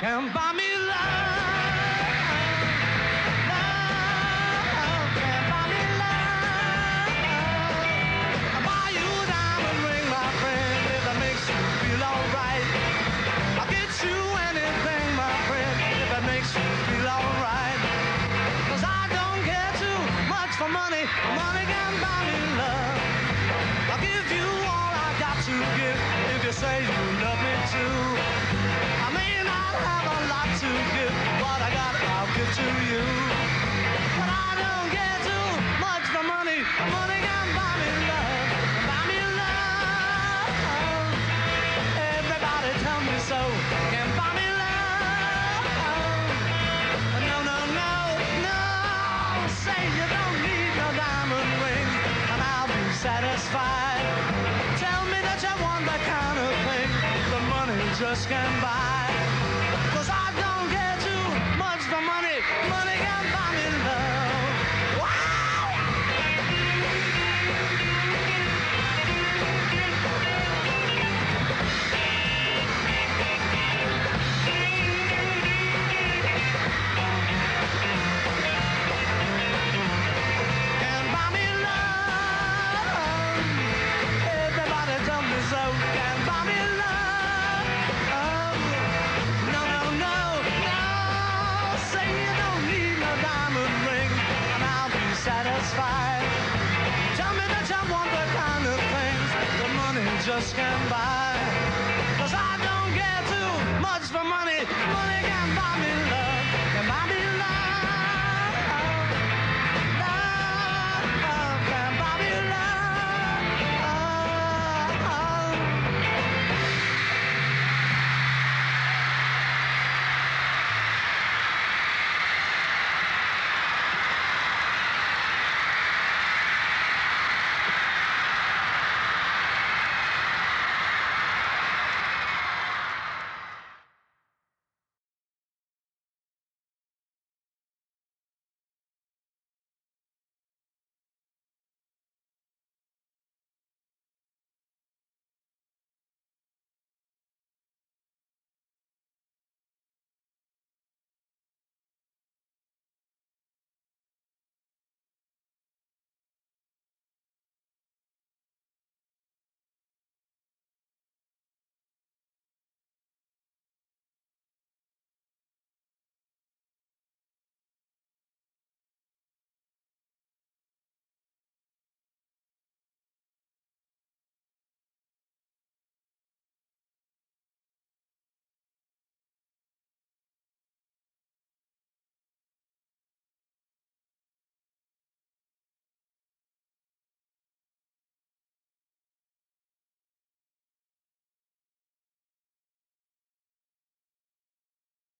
can buy me love. Love can buy me love. I'll buy you a diamond ring, my friend, if that makes you feel alright. I'll get you anything, my friend, if that makes you feel alright. Cause I don't care too much for money. Money can buy me love. I'll give you all I got to give if you say you love me too. I may not have a lot to give, I got I'll give to you. But I don't care too much for money. Money can buy me love. Buy me love. Everybody tell me so. Can buy me love. No, no, no, no. Say you don't need no diamond ring, and I'll be satisfied. Tell me that you want the kind of thing the money just can't buy. Cause satisfied. Tell me that you want the kind of things that money just can't buy.